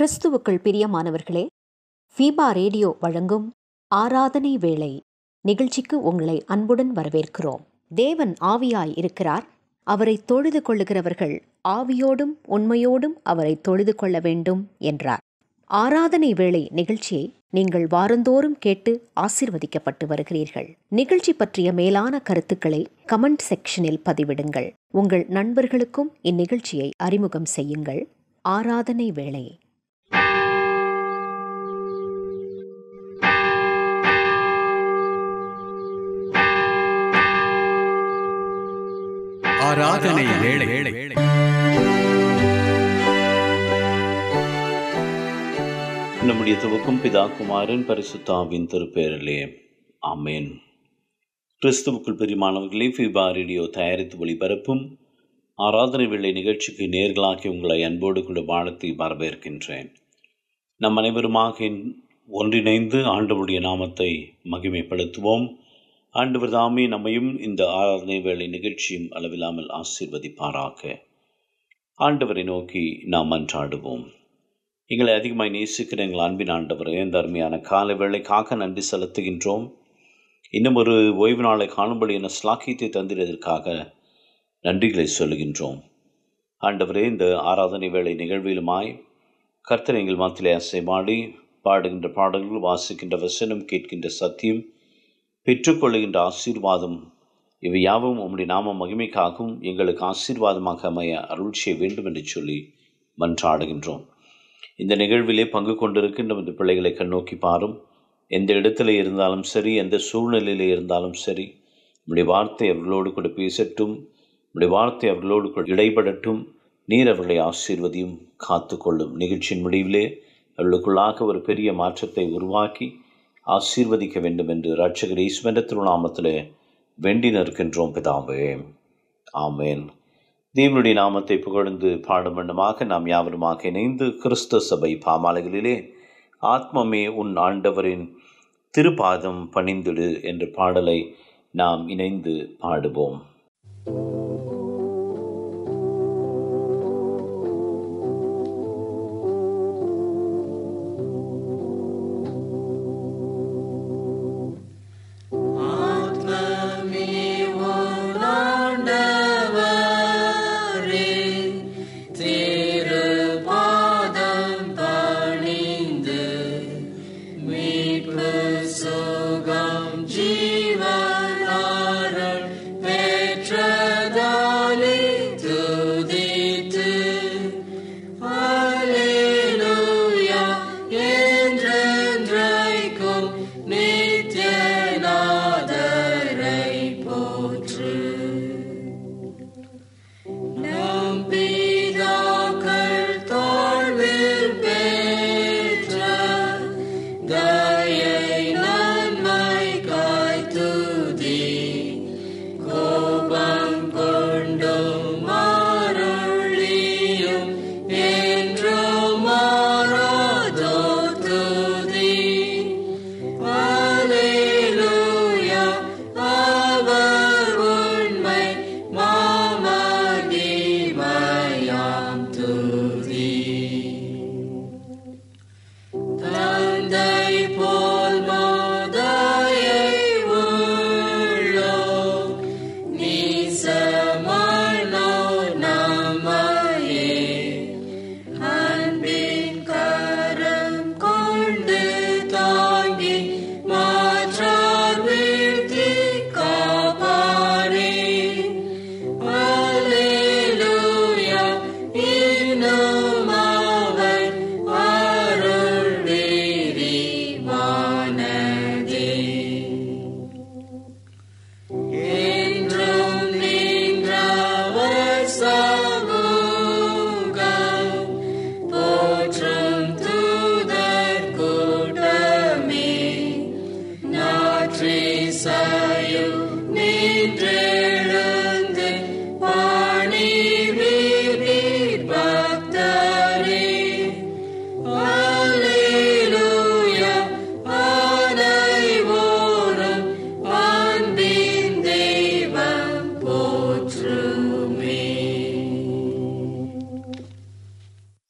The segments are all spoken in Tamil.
கிறிஸ்துவுக்குள் பிரியமானவர்களே ஃபீபா ரேடியோ வழங்கும் ஆராதனை வேளை நிகழ்ச்சிக்கு உங்களை அன்புடன் வரவேற்கிறோம். தேவன் ஆவியாய் இருக்கிறார். அவரை தொழுது கொள்ளுகிறவர்கள் ஆவியோடும் உண்மையோடும் அவரை தொழுது கொள்ள வேண்டும் என்றார். ஆராதனை வேளை நிகழ்ச்சியை நீங்கள் வாரந்தோறும் கேட்டு ஆசிர்வதிக்கப்பட்டு வருகிறீர்கள். நிகழ்ச்சி பற்றிய மேலான கருத்துக்களை கமெண்ட் செக்ஷனில் பதிவிடுங்கள். உங்கள் நண்பர்களுக்கும் இந்நிகழ்ச்சியை அறிமுகம் செய்யுங்கள். ஆராதனை வேளை ஆராதனை வேளை. நம்முடைய துவக்கும் பிதா குமாரன் பரிசுத்தாவின் திருப்பேரிலே. ஆமேன். கிறிஸ்துவுக்குள் பெரியமானவர்களே ஃபிபா ரேடியோ தயாரித்து ஒளிபரப்பும் ஆராதனை வெள்ளை நிகழ்ச்சிக்கு நேர்களாக்கி உங்களை அன்போடு கூட வாழ்த்தி வரவேற்கின்றேன். நம் அனைவருமாக ஒன்றிணைந்து ஆண்டவருடைய நாமத்தை மகிமைப்படுத்துவோம். ஆண்டவர் தாமே நம்மையும் இந்த ஆராதனை வேலை நிகழ்ச்சியும் அளவில்லாமல் ஆசீர்வதிப்பாராக. ஆண்டவரை நோக்கி நாம் அன்றாடுவோம். எங்களை அதிகமாக நேசிக்கிற எங்கள் அன்பின் ஆண்டவர் இந்த அருமையான கால வேளைக்காக நன்றி செலுத்துகின்றோம். இன்னும் ஒரு ஓய்வு நாளை காணும்படி என ஸ்லாக்கியத்தை தந்திரதற்காக நன்றிகளை சொல்லுகின்றோம். ஆண்டவரே இந்த ஆராதனை வேலை நிகழ்விலுமாய் கர்த்தர் எங்கள் மாத்திலே அசைமாடி பாடுகின்ற பாடல்கள் வாசிக்கின்ற வசனம் கேட்கின்ற சத்தியம் பெற்றுக்கொள்ளுகின்ற ஆசீர்வாதம். இவை யாவும் உம்முடைய நாம மகிமைக்காகவும் எங்களுக்கு ஆசீர்வாதமாக அமைய அருள் செய்ய வேண்டும் என்று சொல்லி மன்றாடுகின்றோம். இந்த நிகழ்விலே பங்கு கொண்டிருக்கின்ற இந்த பிள்ளைகளை கண்ணோக்கி பாரும். எந்த இடத்துல இருந்தாலும் சரி எந்த சூழ்நிலையில் இருந்தாலும் சரி நம்முடைய வார்த்தை அவர்களோடு கூட பேசட்டும் நம்முடைய வார்த்தை அவர்களோடு கூட இடைபடட்டும் நீர் அவர்களை ஆசீர்வதியும் காத்து கொள்ளும் நிகழ்ச்சியின் முடிவிலே அவர்களுக்குள்ளாக ஒரு பெரிய மாற்றத்தை உருவாக்கி ஆசீர்வதிக்க வேண்டும் என்று ரட்சகர் ஈஸ்வர திருநாமத்தில் வேண்டி நிற்கின்றோம் பிதாவே. ஆமேன். தேவனுடைய நாமத்தை புகழ்ந்து பாடும் வண்ணமாக நாம் யாவருமாக இணைந்து கிறிஸ்த சபை பாமாலைகளிலே ஆத்மமே உன் ஆண்டவரின் திருப்பாதம் பணிந்திடு என்ற பாடலை நாம் இணைந்து பாடுவோம். thank you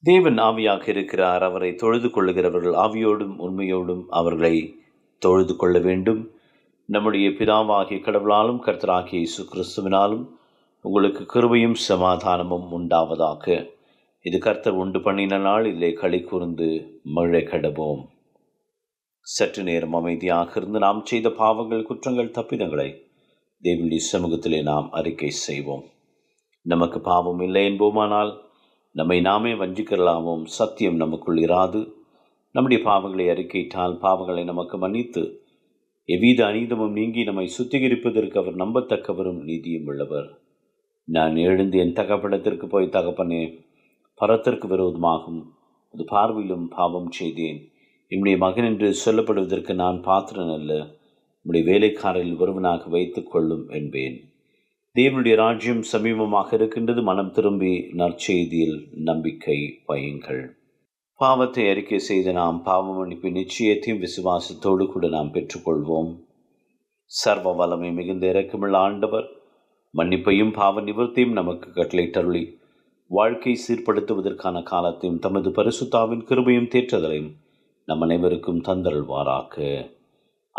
தேவன் ஆவியாக இருக்கிறார். அவரை தொழுது கொள்ளுகிறவர்கள் ஆவியோடும் உண்மையோடும் அவர்களை தொழுது கொள்ள வேண்டும். நம்முடைய பிதாவாகிய கடவுளாலும் கர்த்தராகிய இயேசு கிறிஸ்துவினாலும் உங்களுக்கு கிருபையும் சமாதானமும் உண்டாவதாக. இது கர்த்தர் உண்டு பண்ணின நாள். இல்லை களி கூர்ந்து மழை கடவோம். சற்று நேரம் அமைதியாக இருந்து நாம் செய்த பாவங்கள் குற்றங்கள் தப்பிதங்களை தேவனுடைய சமூகத்திலே நாம் அறிக்கை செய்வோம். நமக்கு பாவம் இல்லை என்போமானால் நம்மை நாமே வஞ்சிக்கலாமோம் சத்தியம் நமக்குள் இராது. நம்முடைய பாவங்களை அறிக்கையிட்டால் பாவங்களை நமக்கு மன்னித்து எவ்வித அநீதமும் நீங்கி நம்மை சுத்திகரிப்பதற்கு அவர் நம்பத்தக்கவரும் நீதியும் உள்ளவர். நான் எழுந்து என் தகப்படத்திற்கு போய் தகப்பனே பரத்திற்கு விரோதமாகும். அது பார்வையிலும் பாவம் செய்தேன். என்னுடைய மகன் என்று சொல்லப்படுவதற்கு நான் பாத்திரன் அல்ல உம்முடைய வேலைக்காரரில் ஒருவனாக வைத்துக் கொள்ளும் என்பேன். தேவனுடைய ராஜ்யம் சமீபமாக இருக்கின்றது. மனம் திரும்பி நற்செய்தியில் நம்பிக்கை பயங்கள். பாவத்தை அறிக்கை செய்த நாம் பாவ மன்னிப்பு நிச்சயத்தையும் விசுவாசத்தோடு கூட நாம் பெற்றுக்கொள்வோம். சர்வ வளமை மிகுந்த இறக்கமுள்ள ஆண்டவர் மன்னிப்பையும் பாவ நிவர்த்தியும் நமக்கு கட்டளை தருளி வாழ்க்கை சீர்படுத்துவதற்கான காலத்தையும் தமது பரிசுத்தாவின் கிருபையும் தேற்றதலையும் நம் அனைவருக்கும் தந்தருள்வாராக.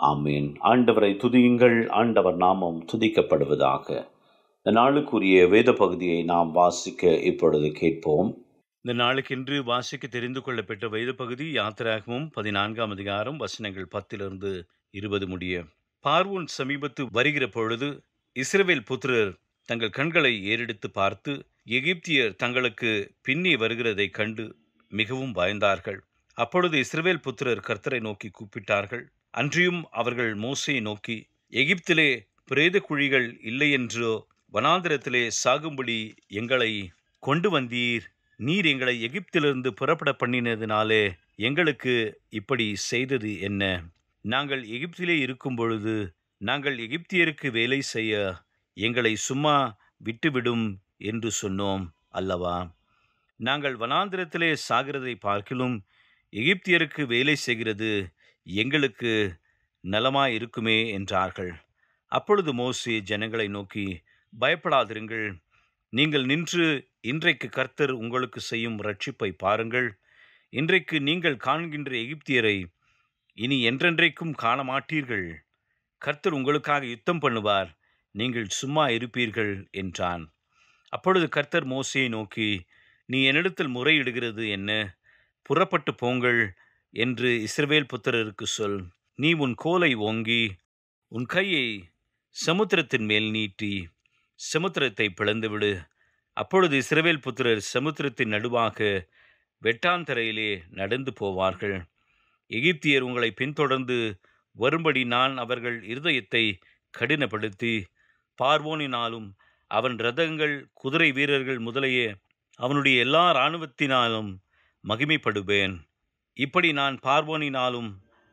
ஆமீன். ஆண்டவரை துதியுங்கள். ஆண்டவர் நாமம் துதிக்கப்படுவதாக. இந்த நாளுக்குரிய வேத பகுதியை நாம் வாசிக்க இப்பொழுது கேட்போம். இந்த நாளுக்கென்று வாசிக்க தெரிந்து கொள்ளப்பட்ட வேத பகுதி யாத்திராகமும் பதினான்காம் அதிகாரம் வசனங்கள் பத்திலிருந்து இருபது முடிய. பார்வோன் சமீபத்து வருகிற பொழுது இஸ்ரேல் புத்திரர் தங்கள் கண்களை ஏறெடுத்து பார்த்து எகிப்தியர் தங்களுக்கு பின்னி வருகிறதை கண்டு மிகவும் பயந்தார்கள். அப்பொழுது இஸ்ரவேல் புத்திரர் கர்த்தரை நோக்கி கூப்பிட்டார்கள். அன்றியும் அவர்கள் மோசையை நோக்கி எகிப்திலே பிரேத குழிகள் இல்லை என்றோ வனாந்திரத்திலே சாகும்படி எங்களை கொண்டு வந்தீர். நீர் எங்களை எகிப்திலிருந்து புறப்பட பண்ணினதினாலே எங்களுக்கு இப்படி செய்தது என்ன? நாங்கள் எகிப்திலே இருக்கும் பொழுது நாங்கள் எகிப்தியருக்கு வேலை செய்ய எங்களை சும்மா விட்டுவிடும் என்று சொன்னோம் அல்லவா? நாங்கள் வனாந்திரத்திலே சாகிறதை பார்க்கிலும் எகிப்தியருக்கு வேலை செய்கிறது எங்களுக்கு நலமாய் இருக்குமே என்றார்கள். அப்பொழுது மோசி ஜனங்களை நோக்கி பயப்படாதிருங்கள். நீங்கள் நின்று இன்றைக்கு கர்த்தர் உங்களுக்கு செய்யும் ரட்சிப்பை பாருங்கள். இன்றைக்கு நீங்கள் காண்கின்ற எகிப்தியரை இனி என்றென்றைக்கும் காண மாட்டீர்கள் கர்த்தர் உங்களுக்காக யுத்தம் பண்ணுவார். நீங்கள் சும்மா இருப்பீர்கள் என்றான். அப்பொழுது கர்த்தர் மோசையை நோக்கி நீ என்னிடத்தில் முறையிடுகிறது என்ன? புறப்பட்டு போங்கள் என்று இஸ்ரவேல் புத்திரருக்கு சொல். நீ உன் கோலை ஓங்கி உன் கையை சமுத்திரத்தின் மேல் நீட்டி சமுத்திரத்தை பிளந்துவிடு அப்பொழுது இஸ்ரவேல் புத்திரர் சமுத்திரத்தின் நடுவாக வெட்டாந்தரையிலே நடந்து போவார்கள். எகிப்தியர் உங்களை பின்தொடர்ந்து வரும்படி நான் அவர்கள் இருதயத்தை கடினப்படுத்தி பார்வோனினாலும் அவன் ரதங்கள் குதிரை வீரர்கள் முதலிய அவனுடைய எல்லா இராணுவத்தினாலும் மகிமைப்படுவேன். இப்படி நான் பார்வோனினாலும்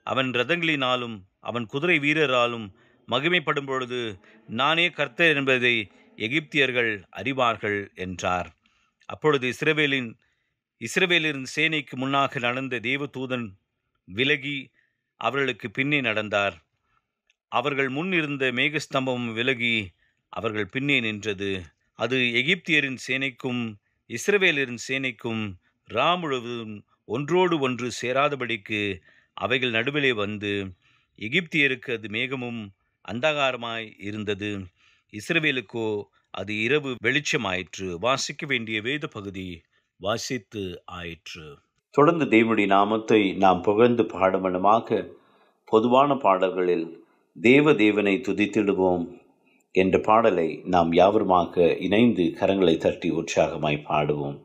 அவன் ரதங்களினாலும் அவன் குதிரை வீரராலும் மகிமைப்படும் பொழுது நானே கர்த்தர் என்பதை எகிப்தியர்கள் அறிவார்கள் என்றார். அப்பொழுது இஸ்ரவேலின் இஸ்ரவேலின் சேனைக்கு முன்னாக நடந்த தேவதூதன் விலகி அவர்களுக்கு பின்னே நடந்தார். அவர்கள் முன் இருந்த மேகஸ்தம்பம் விலகி அவர்கள் பின்னே நின்றது. அது எகிப்தியரின் சேனைக்கும் இஸ்ரவேலரின் சேனைக்கும் ராமுழுவதும் ஒன்றோடு ஒன்று சேராதபடிக்கு அவைகள் நடுவிலே வந்து எகிப்தியருக்கு அது மேகமும் அந்தகாரமாய் இருந்தது. இஸ்ரவேலுக்கோ அது இரவு வெளிச்சமாயிற்று. வாசிக்க வேண்டிய வேத பகுதி வாசித்து ஆயிற்று. தொடர்ந்து தேவனுடைய நாமத்தை நாம் புகழ்ந்து பாடுமனமாக பொதுவான பாடல்களில் தேவ தேவனை துதித்திடுவோம் என்ற பாடலை நாம் யாவருமாக இணைந்து கரங்களை தட்டி உற்சாகமாய் பாடுவோம்.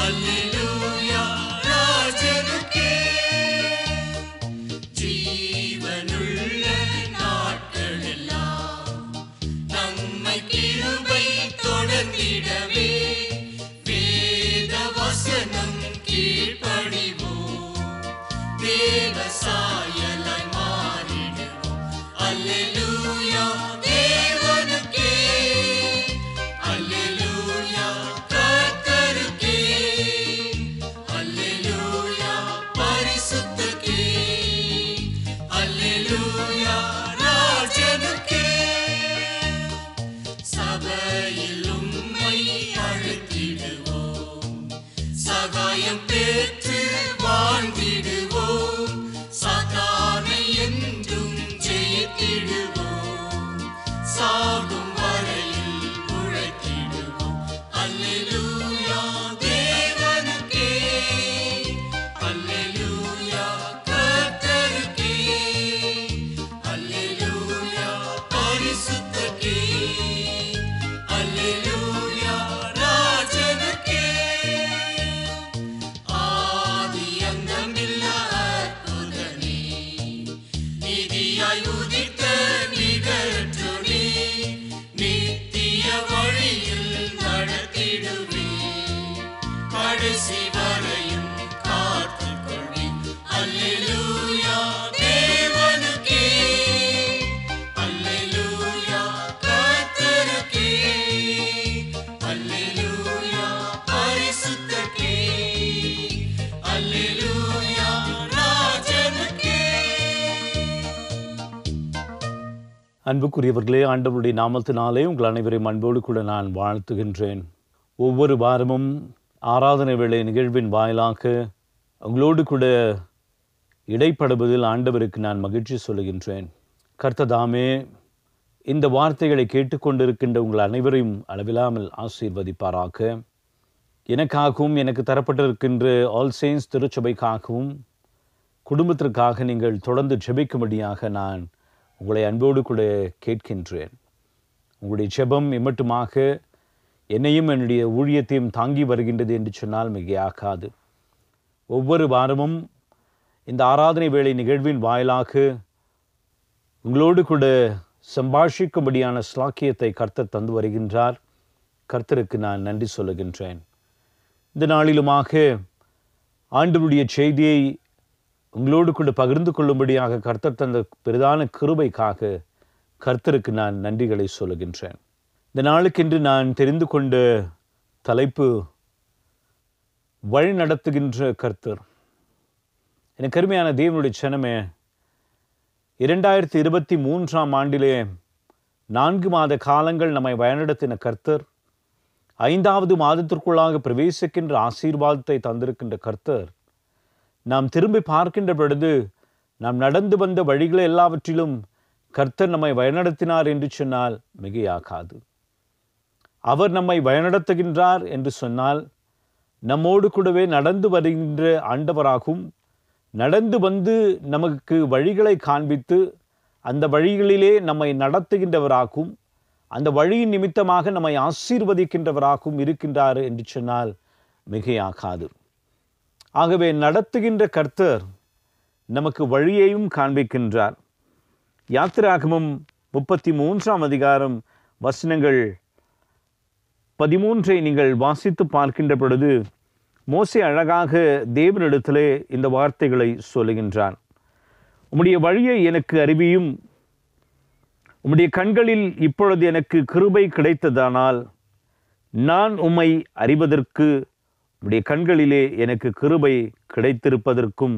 Ali அன்புக்குரியவர்களே ஆண்டவருடைய நாமத்தினாலே உங்கள் அனைவரையும் அன்போடு கூட நான் வாழ்த்துகின்றேன். ஒவ்வொரு வாரமும் ஆராதனை வேளை நிகழ்வின் வாயிலாக உங்களோடு கூட இடைப்படுவதில் ஆண்டவருக்கு நான் மகிழ்ச்சி சொல்லுகின்றேன். கர்த்ததாமே இந்த வார்த்தைகளை கேட்டுக்கொண்டிருக்கின்ற உங்கள் அனைவரையும் அளவில்லாமல் ஆசீர்வதிப்பாராக. எனக்காகவும் எனக்கு தரப்பட்டிருக்கின்ற ஆல் சேன்ஸ் திருச்சபைக்காகவும் குடும்பத்திற்காக நீங்கள் தொடர்ந்து ஜெபிக்கும்படியாக நான் உங்களை அன்போடு கூட கேட்கின்றேன். உங்களுடைய ஜெபம் இம்மட்டுமாக என்னையும் என்னுடைய ஊழியத்தையும் தாங்கி வருகின்றது என்று சொன்னால் மிகையாகாது. ஒவ்வொரு வாரமும் இந்த ஆராதனை வேலை நிகழ்வின் வாயிலாக உங்களோடு கூட சம்பாஷிக்கும்படியான ஸ்லாக்கியத்தை கர்த்தர் தந்து வருகின்றார். கர்த்தருக்கு நான் நன்றி சொல்லுகின்றேன். இந்த நாளிலுமாக ஆண்டவருடைய செய்தியை உங்களோடு கூட பகிர்ந்து கொள்ளும்படியாக கர்த்தர் தந்த பிரதான கிருபைக்காக கர்த்தருக்கு நான் நன்றிகளை சொல்லுகின்றேன். இந்த நாளுக்கென்று நான் தெரிந்து கொண்ட தலைப்பு வழி நடத்துகின்ற கர்த்தர். எனக்கு கருமையான தேவனுடைய சனமே இரண்டாயிரத்தி இருபத்தி மூன்றாம் ஆண்டிலே நான்கு மாத காலங்கள் நம்மை வழிநடத்தின கர்த்தர் ஐந்தாவது மாதத்திற்குள்ளாக பிரவேசிக்கின்ற ஆசீர்வாதத்தை தந்திருக்கின்ற கர்த்தர் நாம் திரும்பி பார்க்கின்ற பொழுது நாம் நடந்து வந்த வழிகளை எல்லாவற்றிலும் கர்த்தர் நம்மை வழிநடத்தினார் என்று சொன்னால் மிகையாகாது. அவர் நம்மை வழிநடத்துகின்றார் என்று சொன்னால் நம்மோடு கூடவே நடந்து வருகின்ற ஆண்டவராகவும் நடந்து வந்து நமக்கு வழிகளை காண்பித்து அந்த வழிகளிலே நம்மை நடத்துகின்றவராகும் அந்த வழியின் நிமித்தமாக நம்மை ஆசீர்வதிக்கின்றவராகவும் இருக்கின்றார் என்று சொன்னால் மிகையாகாது. ஆகவே நடத்துகின்ற கர்த்தர் நமக்கு வழியையும் காண்பிக்கின்றார். யாத்திராகமும் முப்பத்தி மூன்றாம் அதிகாரம் வசனங்கள் பதிமூன்றை நீங்கள் வாசித்து பார்க்கின்ற பொழுது மோசே அழகாக தேவனிடத்திலே இந்த வார்த்தைகளை சொல்லுகின்றான். உம்முடைய வழியை எனக்கு அறிவியும். உம்முடைய கண்களில் இப்பொழுது எனக்கு கிருபை கிடைத்ததானால் நான் உம்மை அறிவதற்கு உம்முடைய கண்களிலே எனக்கு கிருபை கிடைத்திருப்பதற்கும்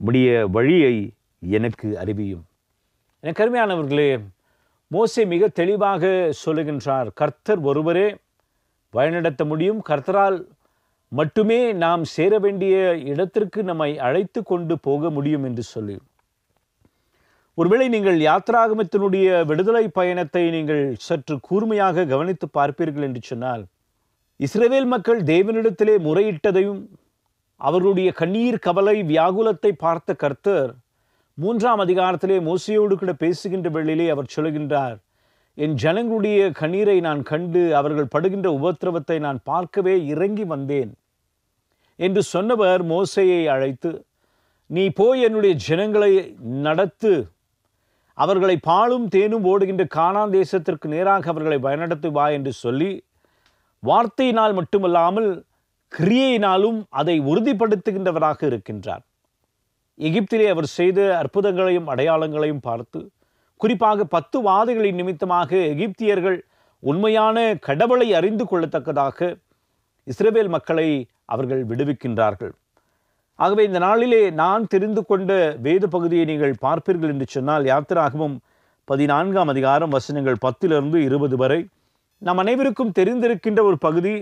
உடைய வழியை எனக்கு அறிவியும். எனக்கு அருமையானவர்களே மோசை மிக தெளிவாக சொல்லுகின்றார் கர்த்தர் ஒருவரே வழிநடத்த முடியும். கர்த்தரால் மட்டுமே நாம் சேர வேண்டிய இடத்திற்கு நம்மை அழைத்து கொண்டு போக முடியும் என்று சொல்லி. ஒருவேளை நீங்கள் யாத்ராகமத்தினுடைய விடுதலை பயணத்தை நீங்கள் சற்று கூர்மையாக கவனித்து பார்ப்பீர்கள் என்று சொன்னால் இஸ்ரவேல் மக்கள் தேவனிடத்திலே முறையிட்டதையும் அவர்களுடைய கண்ணீர் கவலை வியாகுலத்தை பார்த்த கர்த்தர் மூன்றாம் அதிகாரத்திலே மோசையோடு கூட பேசுகின்ற வேளையிலே அவர் சொல்லுகின்றார் என் ஜனங்களுடைய கண்ணீரை நான் கண்டு அவர்கள் படுகின்ற உபத்திரவத்தை நான் பார்க்கவே இறங்கி வந்தேன் என்று சொன்னவர் மோசையை அழைத்து நீ போய் என்னுடைய ஜனங்களை நடத்து அவர்களை பாலும் தேனும் ஓடுகின்ற கானான் தேசத்திற்கு நேராக அவர்களை பயனடத்து வா என்று சொல்லி வார்த்தையினால் மட்டுமல்லாமல் கிரியையினாலும் அதை உறுதிப்படுத்துகின்றவராக இருக்கின்றார். எகிப்திலே அவர் செய்த அற்புதங்களையும் அடையாளங்களையும் பார்த்து குறிப்பாக பத்து வாதைகளின் நிமித்தமாக எகிப்தியர்கள் உண்மையான கடவுளை அறிந்து கொள்ளத்தக்கதாக இஸ்ரேவேல் மக்களை அவர்கள் விடுவிக்கின்றார்கள். ஆகவே இந்த நாளிலே நான் தெரிந்து கொண்ட வேத பகுதியை நீங்கள் பார்ப்பீர்கள் என்று சொன்னால் யாத்திராகவும் பதினான்காம் அதிகாரம் வசனங்கள் பத்திலிருந்து இருபது வரை நாம் அனைவருக்கும் தெரிந்திருக்கின்ற ஒரு பகுதி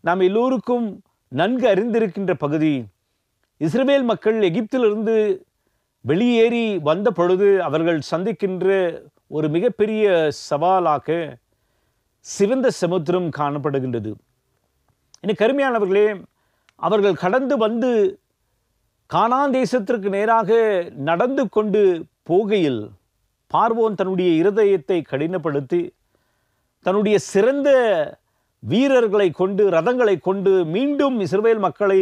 நாம் எல்லோருக்கும் நன்கு அறிந்திருக்கின்ற பகுதி. இஸ்ரேல் மக்கள் எகிப்திலிருந்து வெளியேறி வந்த பொழுது அவர்கள் சந்திக்கின்ற ஒரு மிகப்பெரிய சவாலாக சிவந்த சமுத்திரம் காணப்படுகின்றது. இன்னும் கருமையானவர்களே அவர்கள் கடந்து வந்து கானான் தேசத்திற்கு நேராக நடந்து கொண்டு போகையில் பார்வோன் தன்னுடைய இருதயத்தை கடினப்படுத்தி தன்னுடைய சிறந்த வீரர்களை கொண்டு ரதங்களை கொண்டு மீண்டும் இஸ்ரேல் மக்களை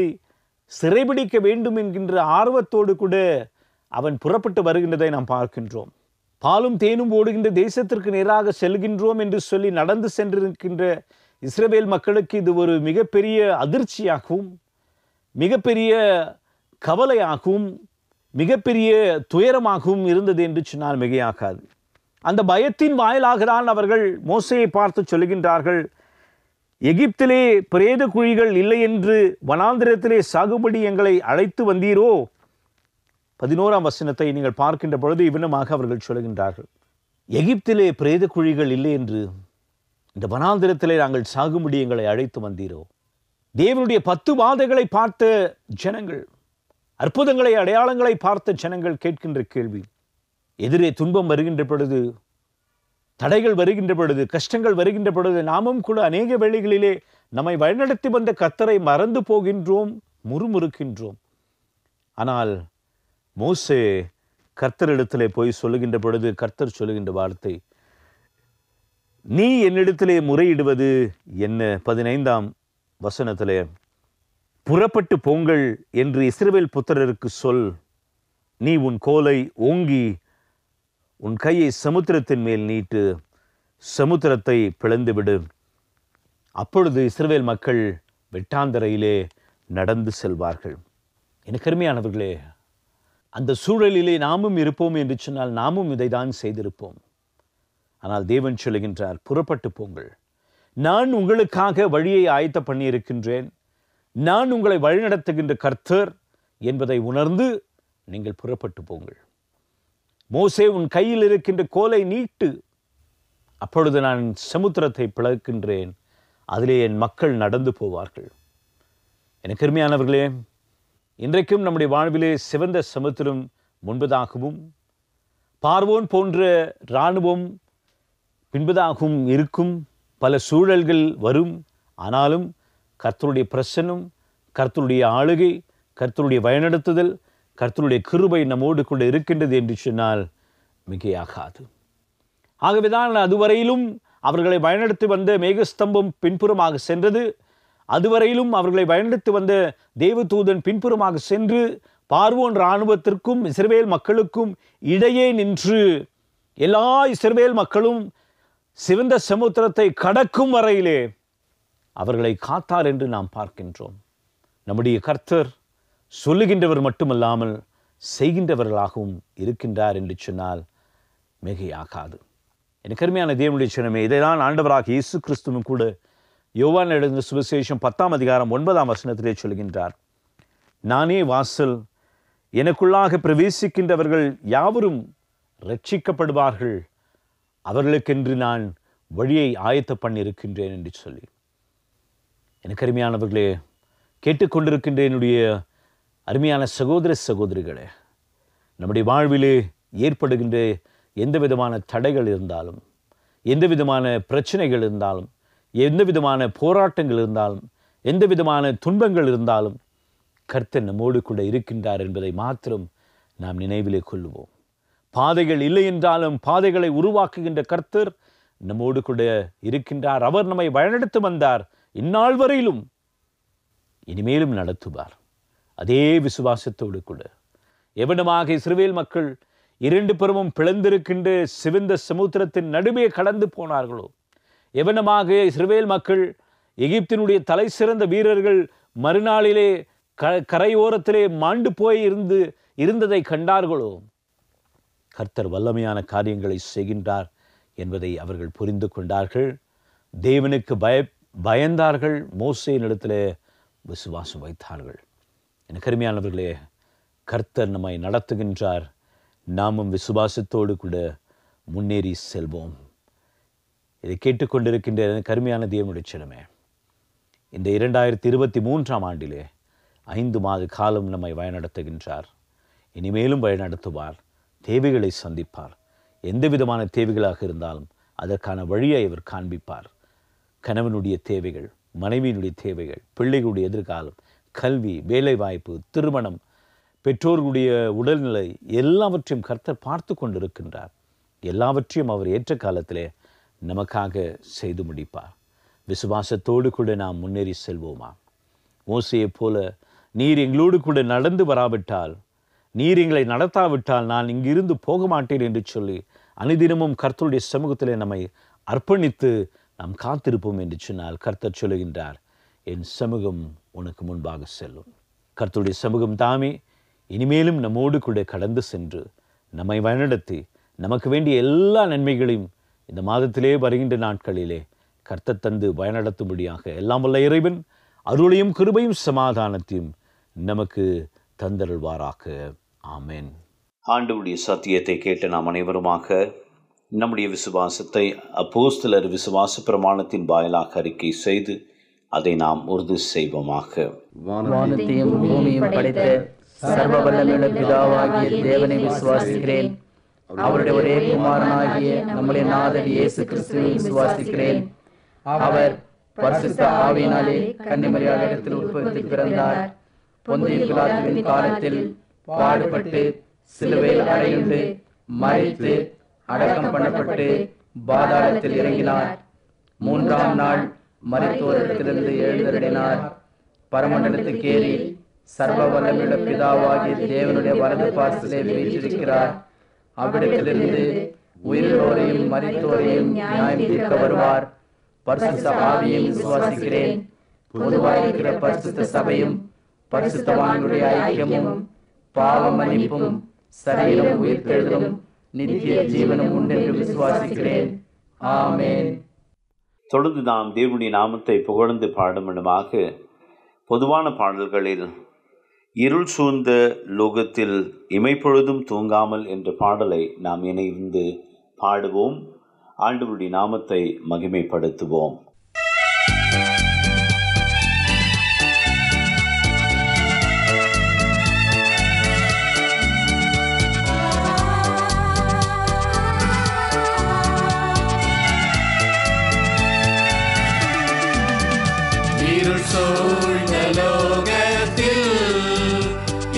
சிறைபிடிக்க வேண்டும் என்கின்ற ஆர்வத்தோடு கூட அவன் புறப்பட்டு வருகின்றதை நாம் பார்க்கின்றோம். பாலும் தேனும் ஓடுகின்ற தேசத்திற்கு நேராக செல்கின்றோம் என்று சொல்லி நடந்து சென்றிருக்கின்ற இஸ்ரேல் மக்களுக்கு இது ஒரு மிகப்பெரிய அதிர்ச்சியாகவும் மிகப்பெரிய கவலையாகவும் மிகப்பெரிய துயரமாகவும் இருந்தது என்று சொன்னால் மிகையாகாது. அந்த பயத்தின் வாயிலாக தான் அவர்கள் மோசையை பார்த்து சொல்லுகின்றார்கள். எகிப்திலே பிரேத குழிகள் இல்லை என்று வனாந்திரத்திலே சாகுபடி எங்களை அழைத்து வந்தீரோ? பதினோராம் வசனத்தை நீங்கள் பார்க்கின்ற பொழுது இவ்வினமாக அவர்கள் சொல்லுகின்றார்கள். எகிப்திலே பிரேத குழிகள் இல்லை என்று இந்த வனாந்திரத்திலே நாங்கள் சாகுபடி எங்களை அழைத்து வந்தீரோ? தேவனுடைய பத்து வாதைகளை பார்த்த ஜனங்கள் அற்புதங்களை அடையாளங்களை பார்த்த ஜனங்கள் கேட்கின்ற கேள்வி. எதிரே துன்பம் வருகின்ற பொழுது தடைகள் வருகின்ற பொழுது கஷ்டங்கள் வருகின்ற பொழுது நாமும் கூட அநேக வேளைகளிலே நம்மை வழிநடத்தி வந்த கத்தரை மறந்து போகின்றோம் முறுமுறுக்கின்றோம். ஆனால் மோசே கர்த்தரிடத்திலே போய் சொல்லுகின்ற பொழுது கர்த்தர் சொல்லுகின்ற வார்த்தை நீ என்னிடத்திலே முறையிடுவது என்ன? பதினைந்தாம் வசனத்திலே புறப்பட்டு போங்கள் என்று இஸ்ரவேல் புத்திரருக்கு சொல் நீ உன் கோலை ஓங்கி உன் கையை சமுத்திரத்தின் மேல் நீட்டு சமுத்திரத்தை பிளந்துவிடு அப்பொழுது இஸ்ரவேல் மக்கள் வெட்டாந்தரையிலே நடந்து செல்வார்கள். எனக்கு அருமையானவர்களே அந்த சூழலிலே நாமும் இருப்போம் என்று சொன்னால் நாமும் இதைதான் செய்திருப்போம். ஆனால் தேவன் சொல்லுகின்றார் புறப்பட்டு போங்கள். நான் உங்களுக்காக வழியை ஆயத்த பண்ணியிருக்கின்றேன். நான் உங்களை வழிநடத்துகின்ற கர்த்தர் என்பதை உணர்ந்து நீங்கள் புறப்பட்டு போங்கள். மோசே உன் கையில் இருக்கின்ற கோலை நீட்டு. அப்பொழுது நான் சமுத்திரத்தை பிளக்கின்றேன். அதிலே என் மக்கள் நடந்து போவார்கள். எனக்கு அருமையானவர்களே இன்றைக்கும் நம்முடைய வாழ்விலே சிவந்த சமுத்திரம் முன்பதாகவும் பார்வோன் போன்ற இராணுவம் பின்பதாகவும் இருக்கும். பல சூழல்கள் வரும். ஆனாலும் கர்த்தருடைய பிரசன்னம் கர்த்தருடைய ஆளுகை கர்த்தருடைய வழிநடத்துதல் கர்த்தருடைய கிருபை நம்மோடு கொண்டு இருக்கின்றது என்று சொன்னால் மிகையாகாது. ஆகவேதான் அதுவரையிலும் அவர்களை பயனெடுத்து வந்த மேகஸ்தம்பம் பின்புறமாக சென்றது. அதுவரையிலும் அவர்களை பயனெடுத்து வந்த தேவதூதன் பின்புறமாக சென்று பார்வோன் இராணுவத்திற்கும் இஸ்ரவேல் மக்களுக்கும் இடையே நின்று எல்லா இஸ்ரவேல் மக்களும் சிவந்த சமுத்திரத்தை கடக்கும் வரையிலே அவர்களை காத்தார் என்று நாம் பார்க்கின்றோம். நம்முடைய கர்த்தர் சொல்லுகின்றவர் மட்டுமல்லாமல் செய்கின்றவர்களாகவும் இருக்கின்றார் என்று சொன்னால் மிகையாகாது. எனக்கு அருமையான தேவனுடைய சின்னமே இதைதான் ஆண்டவராக இயேசு கிறிஸ்துவும் கூட யோவான் எழுந்த சுவிசேஷம் பத்தாம் அதிகாரம் ஒன்பதாம் வசனத்திலே சொல்கின்றார். நானே வாசல் எனக்குள்ளாக பிரவேசிக்கின்றவர்கள் யாவரும் ரட்சிக்கப்படுவார்கள் அவர்களுக்கென்று நான் வழியை ஆயத்த பண்ணியிருக்கின்றேன் என்று சொல்லி. எனக்கு அருமையானவர்களே கேட்டுக்கொண்டிருக்கின்ற என்னுடைய அருமையான சகோதர சகோதரிகளே நம்முடைய வாழ்விலே ஏற்படுகின்ற எந்த விதமான தடைகள் இருந்தாலும் எந்த விதமான பிரச்சனைகள் இருந்தாலும் எந்த விதமான போராட்டங்கள் இருந்தாலும் எந்த விதமான துன்பங்கள் இருந்தாலும் கர்த்தர் நம்மோடு கூட இருக்கின்றார் என்பதை மாத்திரம் நாம் நினைவிலே கொள்ளுவோம் பாதைகள் இல்லை என்றாலும் பாதைகளை உருவாக்குகின்ற கர்த்தர் நம்மோடு கூட இருக்கின்றார். அவர் நம்மை வழிநடத்தி வந்தார். இந்நாள் வரையிலும் இனிமேலும் நடத்துவார். அதே விசுவாசத்தோடு கூட. எவனமாக இஸ்ரவேல் மக்கள் இரண்டு பெருமும் பிளந்திருக்கின்ற சிவந்த சமுத்திரத்தின் நடுவே கடந்து போனார்களோ? எவனமாக இஸ்ரவேல் மக்கள் எகிப்தினுடைய தலை சிறந்த வீரர்கள் மறுநாளிலே க கரையோரத்திலே மாண்டு போய் இருந்து இருந்ததை கண்டார்களோ? கர்த்தர் வல்லமையான காரியங்களை செய்கின்றார் என்பதை அவர்கள் புரிந்து கொண்டார்கள். தேவனுக்கு பய பயந்தார்கள். மோசையின் இடத்துல விசுவாசம் வைத்தார்கள். என கருமையானவர்களே கர்த்தர் நம்மை நடத்துகின்றார். நாமும் விசுவாசத்தோடு கூட முன்னேறி செல்வோம். இதை கேட்டுக்கொண்டிருக்கின்ற கருமையான தேவனுடைய சினமே இந்த இரண்டாயிரத்தி இருபத்தி மூன்றாம் ஆண்டிலே ஐந்து மாத காலம் நம்மை வழிநடத்துகின்றார். இனிமேலும் வழிநடத்துவார் தேவைகளை சந்திப்பார். எந்த விதமான தேவைகளாக இருந்தாலும் அதற்கான வழியை இவர் காண்பிப்பார். கணவனுடைய தேவைகள் மனைவியினுடைய தேவைகள் பிள்ளைகளுடைய எதிர்காலம் கல்வி வேலைவாய்ப்பு திருமணம் பெற்றோர்களுடைய உடல்நிலை எல்லாவற்றையும் கர்த்தர் பார்த்து கொண்டிருக்கின்றார். எல்லாவற்றையும் அவர் ஏற்ற காலத்திலே நமக்காக செய்து முடிப்பார். விசுவாசத்தோடு கூட நாம் முன்னேறி செல்வோமா? மோசையைப் போல நீர் எங்களோடு கூட நடந்து வராவிட்டால் நீர் எங்களை நடத்தாவிட்டால் நான் இங்கிருந்து போக மாட்டேன் என்று சொல்லி அனுதினமும் கர்த்தருடைய சமூகத்திலே நம்மை அர்ப்பணித்து நாம் காத்திருப்போம் என்று சொன்னால் கர்த்தர் சொல்லுகின்றார் என் சமூகம் உனக்கு முன்பாக செல்லும். கர்த்தருடைய சமூகம் தாமே இனிமேலும் நம்மோடு கூட கடந்து சென்று நம்மை வழிநடத்தி நமக்கு வேண்டிய எல்லா நன்மைகளையும் இந்த மாதத்திலே வருகின்ற நாட்களிலே கர்த்த தந்து வழிநடத்தும்படியாக எல்லாம் வல்ல இறைவன் அருளையும் கிருபையும் சமாதானத்தையும் நமக்கு தந்தருள்வாராக. ஆமேன். ஆண்டவுடைய சத்தியத்தை கேட்ட நாம் அனைவருமாக நம்முடைய விசுவாசத்தை அப்போஸ்தலர் விசுவாச பிரமாணத்தின் வாயிலாக அறிக்கை செய்து அதை நாம் உறுதி செய்வோமாக. வானத்தையும் பூமியும் படைத்த சர்வ வல்லமையுள்ள பிதாவாகிய தேவனை விசுவாசிக்கிறேன். அவருடைய ஒரே குமாரனாகிய நம்முடைய நாதர் இயேசு கிறிஸ்துவை விசுவாசிக்கிறேன். அவர் பரிசுத்த ஆவியினாலே கன்னிமரியாத இடத்தில் உற்பத்தி பிறந்தார். பொந்திய பிலாத்துவின் காலத்தில் பாடுபட்டு சிலுவையில் அறையுண்டு மறித்து அடக்கம் பண்ணப்பட்டு பாதாளத்தில் இறங்கினார். மூன்றாம் நாள் மருத்துவரிடத்திலிருந்து எழுந்தருளினார் பரமண்டலத்துக்கேறி சர்வ வல்லமிட பிதாவாகிய தேவனுடைய வலது பாசத்திலே வீற்றிருக்கிறார். அவ்விடத்திலிருந்து உயிரோரையும் மரித்தோரையும் நியாயம் தீர்க்க வருவார். பரிசுத்த ஆவியை விசுவாசிக்கிறேன். பொதுவாயிருக்கிற பரிசுத்த சபையும் பரிசுத்தவான்களுடைய ஐக்கியமும் பாவ மன்னிப்பும் சரீரம் உயிர்த்தெழுதலும் நித்திய ஜீவனும் உண்டென்று விசுவாசிக்கிறேன். ஆமேன். தொடர்ந்து நாம் தேவனுடைய நாமத்தை புகழ்ந்து பாடுமிடமாக பொதுவான பாடல்களில் இருள் சூழ்ந்த லோகத்தில் இமைப்பொழுதும் தூங்காமல் என்ற பாடலை நாம் இணைந்து பாடுவோம். ஆண்டவருடைய நாமத்தை மகிமைப்படுத்துவோம்.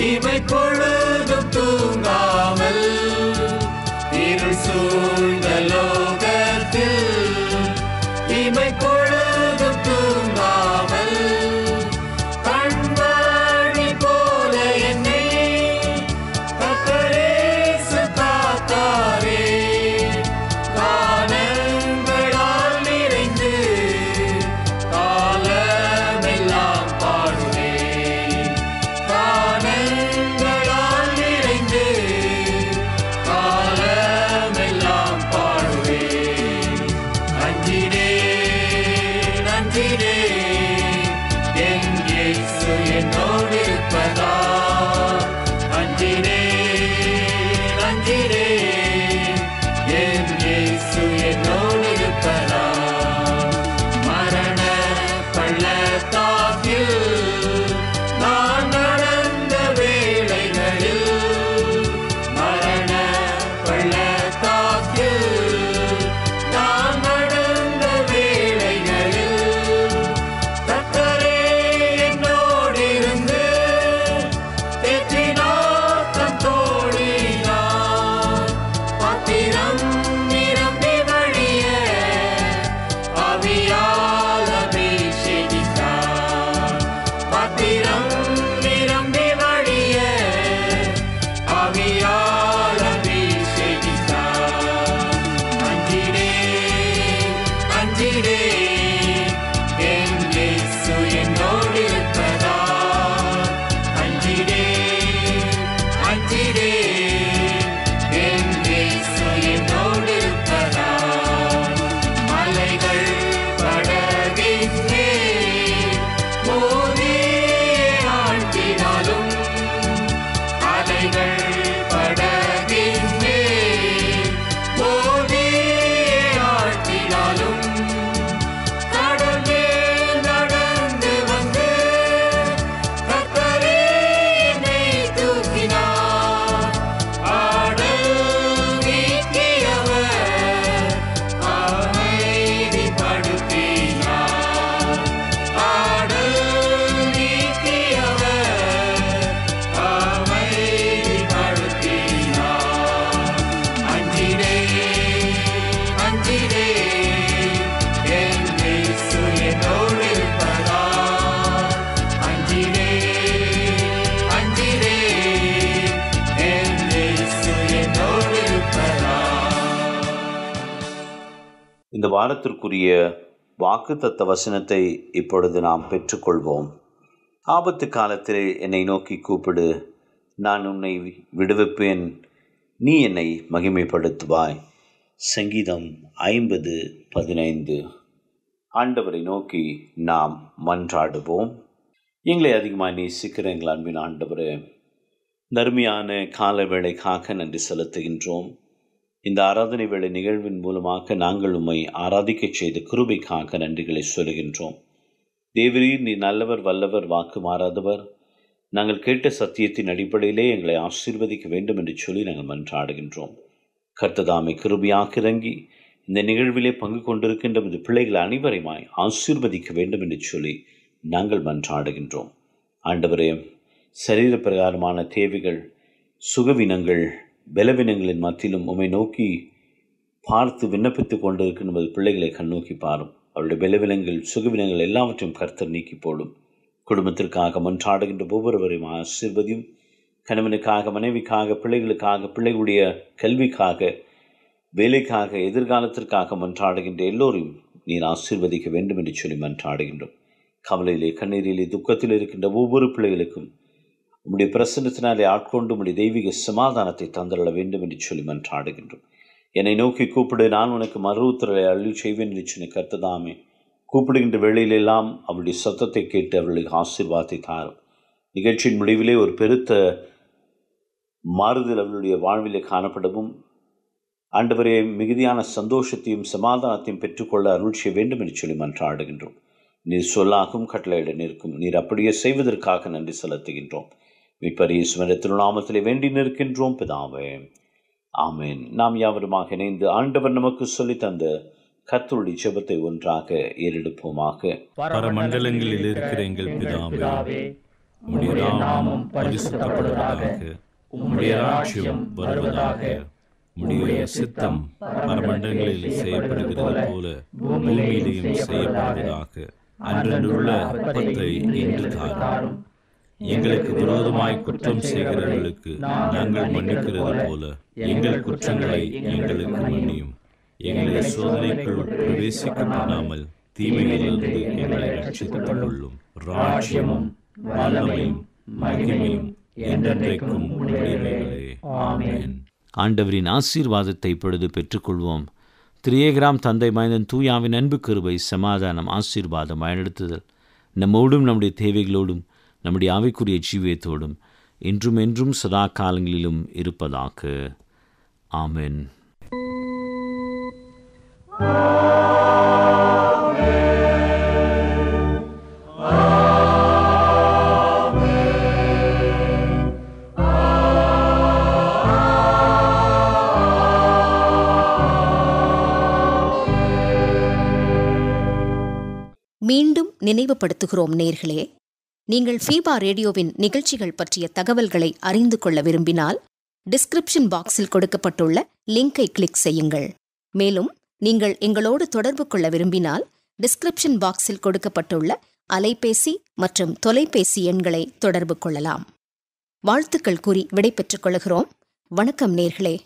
இமை பொழுதும் தூங்காமல் இருள் சூழ்ந்தலோ வாரத்திற்குரிய வாக்குத்தத்த வசனத்தை இப்பொழுது நாம் பெற்றுக்கொள்வோம். ஆபத்து காலத்தில் என்னை நோக்கி கூப்பிடு. நான் உன்னை விடுவிப்பேன். நீ என்னை மகிமைப்படுத்துவாய். சங்கீதம் ஐம்பது பதினைந்து. ஆண்டவரை நோக்கி நாம் மன்றாடுவோம். எங்களை அதிகமாக நேசிக்கிற எங்கள் அன்பின் ஆண்டவரே நர்மையான கால வேளைக்காக நன்றி செலுத்துகின்றோம். இந்த ஆராதனை வேளை நிகழ்வின் மூலமாக நாங்கள் உம்மை ஆராதிக்கச் செய்த கிருபைக்காக நன்றிகளை சொல்லுகின்றோம். தேவரீர் நீ நல்லவர் வல்லவர் வாக்கு மாறாதவர். நாங்கள் கேட்ட சத்தியத்தின் அடிப்படையிலே எங்களை ஆசீர்வதிக்க வேண்டும் என்று சொல்லி நாங்கள் மன்றாடுகின்றோம். கர்த்ததாமை கிருபியாக இறங்கி இந்த நிகழ்விலே பங்கு கொண்டிருக்கின்ற இந்த பிள்ளைகள் அனைவரையுமாய் ஆசீர்வதிக்க வேண்டும் என்று சொல்லி நாங்கள் மன்றாடுகின்றோம். ஆண்டவரே சரீர பிரகாரமான தேவைகள் சுகவினங்கள் பலவீனங்களின் மத்தியிலும் உம்மை நோக்கி பார்த்து விண்ணப்பித்து கொண்டிருக்கும் பிள்ளைகளை கண்ணோக்கி பாரும். அவருடைய பலவீனங்கள் சுகவினங்கள் எல்லாவற்றையும் கர்த்தர் நீக்கி போடும். குடும்பத்திற்காக மன்றாடுகின்ற ஒவ்வொருவரையும் ஆசீர்வதியும். கணவனுக்காக மனைவிக்காக பிள்ளைகளுக்காக பிள்ளைகளுடைய கல்விக்காக வேலைக்காக எதிர்காலத்திற்காக மன்றாடுகின்ற எல்லோரையும் நீர் ஆசீர்வதிக்க வேண்டும் என்று சொல்லி மன்றாடுகின்றோம். கவலையிலே கண்ணீரிலே துக்கத்தில் இருக்கின்ற ஒவ்வொரு பிள்ளைகளுக்கும் உம்முடைய பிரசன்னத்தினாலே ஆட்கொண்டு உம்முடைய தெய்வீக சமாதானத்தை தந்தரள வேண்டும் என்று சொல்லி மன்றாடுகின்றோம். என்னை நோக்கி கூப்பிடு நான் உனக்கு மறு உத்தரவை அள்ளி செய்வேன் என்று சொன்ன கருத்ததாமே. கூப்பிடுகின்ற வேளையிலெல்லாம் அவளுடைய சத்தத்தை கேட்டு அவர்களுக்கு ஆசீர்வாதத்தை தாரும். நிகழ்ச்சியின் முடிவிலே ஒரு பெருத்த மாறுதல் அவளுடைய வாழ்விலே காணப்படவும் ஆண்டவரே மிகுதியான சந்தோஷத்தையும் சமாதானத்தையும் பெற்றுக்கொள்ள அருள் செய்ய வேண்டும் என்று சொல்லி மன்றாடுகின்றோம். நீர் சொல்லாகும் கட்டளையிட நிற்கும். நீர் அப்படியே செய்வதற்காக நன்றி செலுத்துகின்றோம். மீட்பரீஸ்வர திருநாமத்திலே வேண்டி நிற்கின்றோம் பிதாவே. ஆமேன். நாம் யாவருமாக இணைந்து ஆண்டவர் நமக்கு சொல்லி தந்த கர்த்தருடைய ஜெபத்தை ஒன்றாக ஏறெடுப்போமாக. பரமண்டலங்களில் இருக்கிற எங்கள் பிதாவே உம்முடைய நாமம் பரிசுத்தப்படுவதாக உம்முடைய ராஜ்யம் வருவதாக உம்முடைய சித்தம் பரமண்டலங்களில் செய்யப்படுகிறது போல பூமியிலேயும் செய்யப்படுவதாக அன்றன்றுள்ள அப்பத்தை இன்று தாரும். எங்களுக்கு விரோதமாய் குற்றம் செய்கிறவர்களுக்கு நாங்கள் மன்னிக்கிறது போல எங்கள் குற்றங்களை எங்களுக்கு மன்னியும். எங்களை சோதனைக்குள் பிரவேசிக்க தீமையிலிருந்து எங்களை ரட்சித்துக் ராஜ்யமும் வல்லமையும் மகிமையும் என்றென்றைக்கும் ஆமேன். ஆண்டவரின் ஆசீர்வாதத்தை இப்பொழுது பெற்றுக்கொள்வோம். திரியேகிராம் தந்தை மைந்தன் தூயாவின் அன்பு கருவை சமாதானம் ஆசீர்வாதம் பயனெடுத்துதல் நம்மோடும் நம்முடைய தேவைகளோடும் நம்முடைய ஆவிக்குரிய ஜீவியத்தோடும் இன்றும் என்றும் சதா காலங்களிலும் இருப்பதாக. ஆமென். மீண்டும் நினைவுபடுத்துகிறோம் நேர்களே. நீங்கள் ஃபீபா ரேடியோவின் நிகழ்ச்சிகள் பற்றிய தகவல்களை அறிந்து கொள்ள விரும்பினால் டிஸ்கிரிப்ஷன் பாக்ஸில் கொடுக்கப்பட்டுள்ள லிங்கை கிளிக் செய்யுங்கள். மேலும் நீங்கள் எங்களோடு தொடர்பு கொள்ள விரும்பினால் டிஸ்கிரிப்ஷன் பாக்ஸில் கொடுக்கப்பட்டுள்ள அலைபேசி மற்றும் தொலைபேசி எண்களை தொடர்பு கொள்ளலாம். வாழ்த்துக்கள் கூறி விடைபெற்றுக் கொள்கிறோம். வணக்கம் நேர்களே.